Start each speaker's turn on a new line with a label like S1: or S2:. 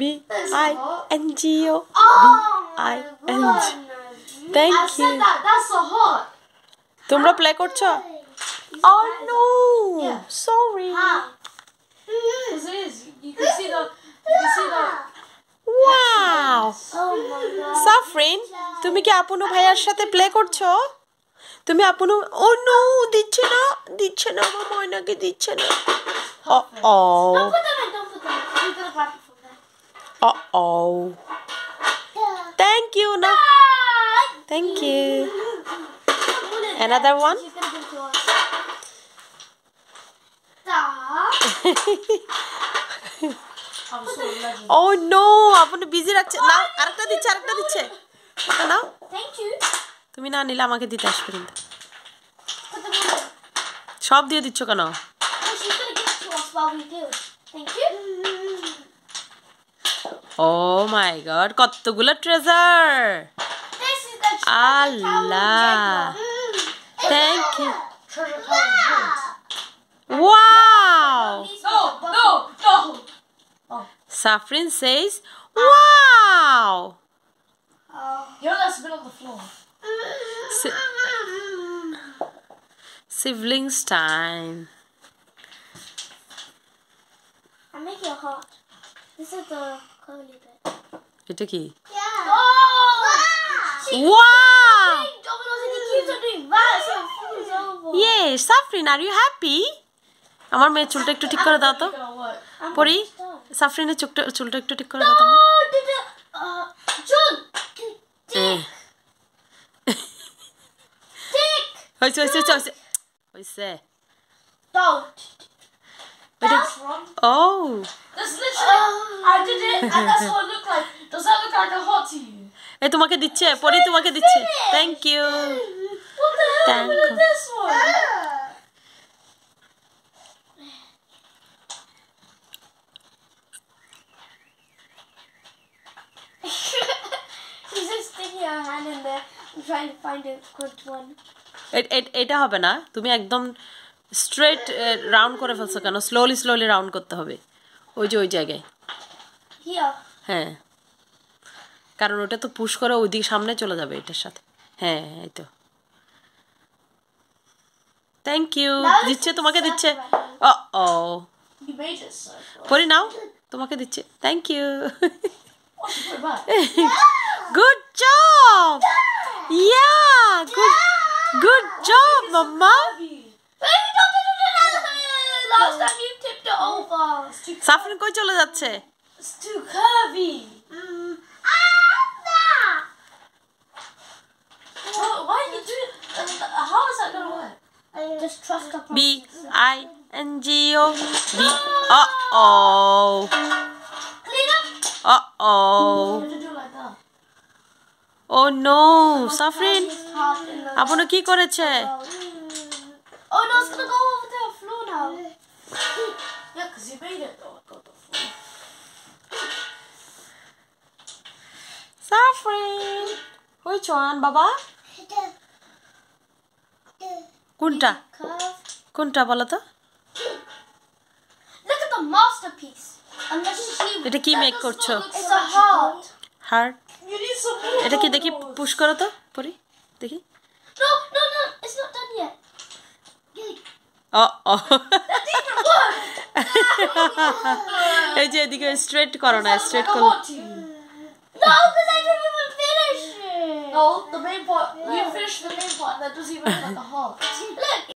S1: B I N G O
S2: Oh,
S1: I N G. Thank you.
S2: That's so hot.
S1: তোমরা play করছ Oh no sorry
S2: it is. You can see the. You can see the.
S1: Wow
S2: Oh my god.
S1: Safrin তুমি কি আপুনু ভাইয়ার সাথে play করছ তুমি আপুনু ও no দিচ্ছে না দিচ্ছে না আমার ময়নাকে দিচ্ছে না ও ও
S2: gonna give it to us. Stop. I'm so legend.
S1: Oh no আপনি বিজি রাখছে না আরেকটা দিচ্ছে আরেকটা দিচ্ছে। নাও। তুমি না নিলে আমাকে দিতে আসবে কিন্তু. সব দিয়ে দিচ্ছ কেন? ও মাই গড কতগুলো treasure
S2: This is the treasure
S1: Allah. Thank you.
S2: Treasure tower.
S1: Wow!
S2: No, no, no.
S1: Safrin says, Wow!
S2: Uh, You're not spit on the floor.
S1: Si- siblings time.
S2: I make it hot. This is the curly bit.
S1: এটা কি
S2: Yeah. Oh!
S1: Wow! Yes, Safrin, are you happy? আমার মেয়ের চুলটা একটু ঠিক করে দাও তো পরি সাফরিনের চুলটা চুলটা একটু ঠিক করে দাও তো?
S2: Uh.
S1: Eh. হয়েছে হয়েছে হয়েছে হয়েছে
S2: That's wrong.
S1: O
S2: That's literally. I did it, and that's what it looked like. Does that look like a hot to you?
S1: এ তোমাকে দিচ্ছে পরি তোমাকে দিচ্ছে thank you
S2: What the hell
S1: Thank
S2: happened to this one? She's just sticking her hand in there and trying to find a good one.
S1: এ- এ- এটা হবে না তুমি একদম স্ট্রেট রাউন্ড করে ফেলছো কেন? স্লোলি স্লোলি রাউন্ড করতে হবে। ওই যে ওই জায়গায়। হ্যাঁ। কারণ ওটা তো পুশ করে ওইদিকে সামনে চলে যাবে এটার সাথে। হ্যাঁ এই তো। থ্যাংক ইউ দিচ্ছে তোমাকে দিচ্ছে. ও. পরি নাও। তোমাকে দিচ্ছে।
S2: Thank you. Good job yeah
S1: good good job mama ও বি ও ও
S2: Clean up.
S1: ও ও
S2: You have to do like that.
S1: Oh no Safrin
S2: It's hard in the
S1: আপনি কি করেছে
S2: Oh no, it's gonna go over to the floor now. Yeah, because you made it though. Got the floor.
S1: Safrin which one বাবা কোনটা
S2: Curve.
S1: কোনটা বলো তো
S2: Look at the masterpiece. She.
S1: এটা কি মেক করছ
S2: It's a heart.
S1: Heart
S2: You need some more.
S1: এটা কি দেখি পুশ করো তো পরি দেখি
S2: No, no, no. It's not done yet.
S1: O O
S2: That's even worse.
S1: এই যে এদিকে স্ট্রেট করো না স্ট্রেট করো
S2: No, because I didn't even finish it. No, the main part. You finished the main part. That doesn't even look like a heart. Look,